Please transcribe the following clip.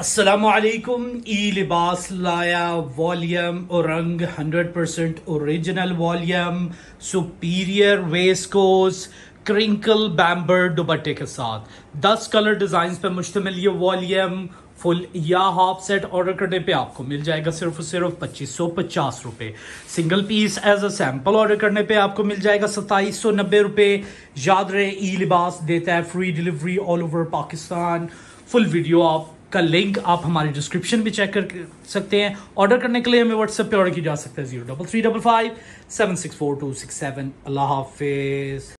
असलकुम ई लिबास लाया वॉल्यूम और रंग 100% original volume superior viscose crinkle बैम्बर दुबट्टे के साथ। 10 कलर डिज़ाइन पे मुश्तमिल ये वॉल्यूम फुल या हाफ़ सेट ऑर्डर करने पे आपको मिल जाएगा सिर्फ़ सिर्फ़ पच्चीस सौ पचास रुपए। Single piece as a sample order करने पे आपको मिल जाएगा सत्ताईस सौ नब्बे रुपए। याद रहे ई लिबास देता है free delivery all over Pakistan full video आप का लिंक आप हमारे डिस्क्रिप्शन में चेक कर सकते हैं। ऑर्डर करने के लिए हमें व्हाट्सएप पे ऑर्डर किया जा सकता है zero double three double five seven six four two six seven अल्लाह हाफिज।